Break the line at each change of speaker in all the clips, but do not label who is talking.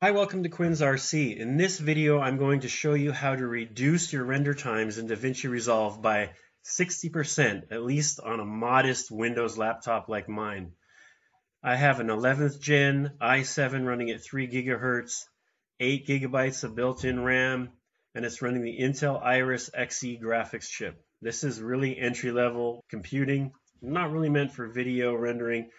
Hi, welcome to Quinn's RC. In this video, I'm going to show you how to reduce your render times in DaVinci Resolve by 60%, at least on a modest Windows laptop like mine. I have an 11th gen i7 running at 3 gigahertz, 8 gigabytes of built-in RAM, and it's running the Intel Iris Xe graphics chip. This is really entry-level computing, not really meant for video rendering,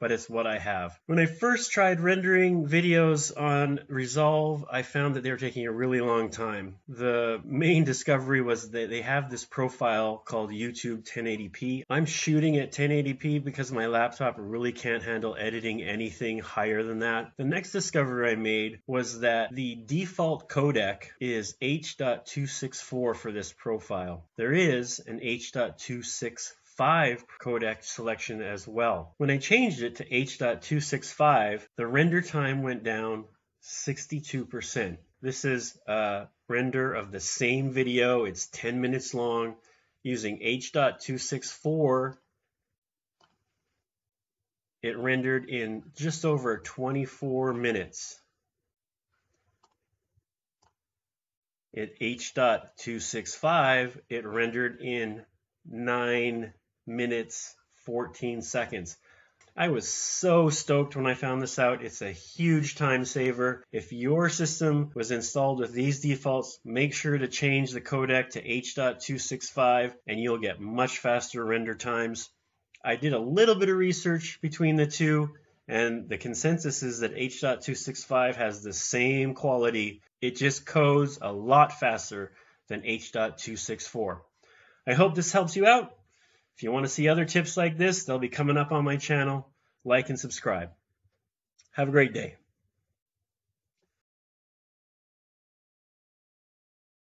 but it's what I have. When I first tried rendering videos on Resolve, I found that they were taking a really long time. The main discovery was that they have this profile called YouTube 1080p. I'm shooting at 1080p because my laptop really can't handle editing anything higher than that. The next discovery I made was that the default codec is H.264 for this profile. There is an H.265 5 codec selection as well. When I changed it to H.265, the render time went down 62%. This is a render of the same video. It's 10 minutes long using H.264. It rendered in just over 24 minutes. At H.265, it rendered in 9 minutes 14 seconds. I was so stoked when I found this out. It's a huge time saver. If your system was installed with these defaults, make sure to change the codec to H.265 and you'll get much faster render times. I did a little bit of research between the two and the consensus is that H.265 has the same quality. It just codes a lot faster than H.264. I hope this helps you out. If you want to see other tips like this, they'll be coming up on my channel. Like and subscribe. Have a great day.